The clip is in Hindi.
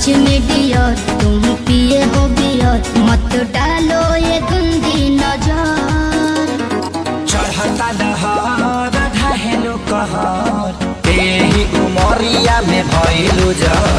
सच में डियर तुम पिए हो बियर। मत डालो ये गंदी नज़र। चढ़ता लहर कहार। तेरी उमरिया में भइलु जहर।